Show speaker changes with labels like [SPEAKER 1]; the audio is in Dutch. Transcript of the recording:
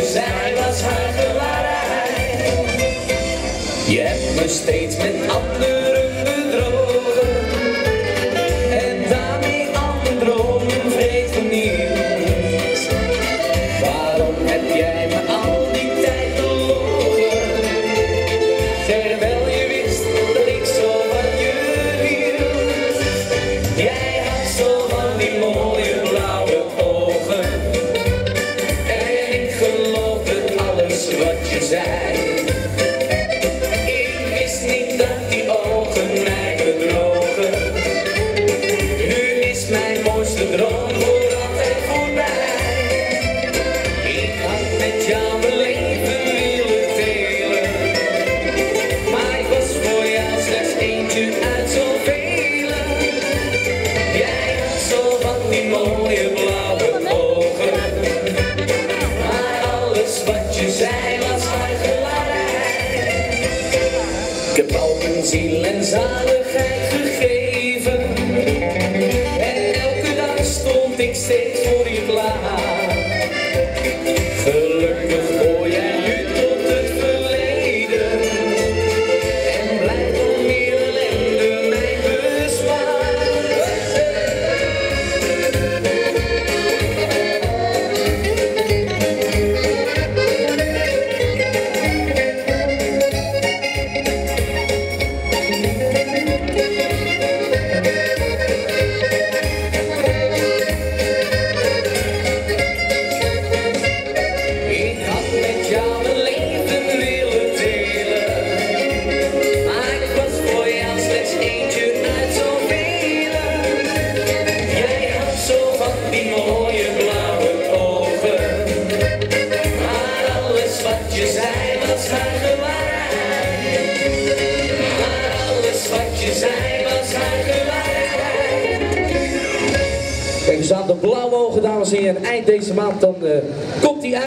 [SPEAKER 1] was huichelarij. Je hebt me steeds met anderen bedrogen en daarmee mijn dromen vreed vernield. Waarom heb jij mooie blauwe ogen. Maar alles wat je zei was huichelarij. Ik heb al mijn ziel en zaligheid gegeven. En elke dag stond ik steeds voor je je zei was huichelarij. Maar alles wat je zei was huichelarij.
[SPEAKER 2] Kijk, er staan de blauwe ogen, dames en heren. Eind deze maand dan eh, komt hij uit.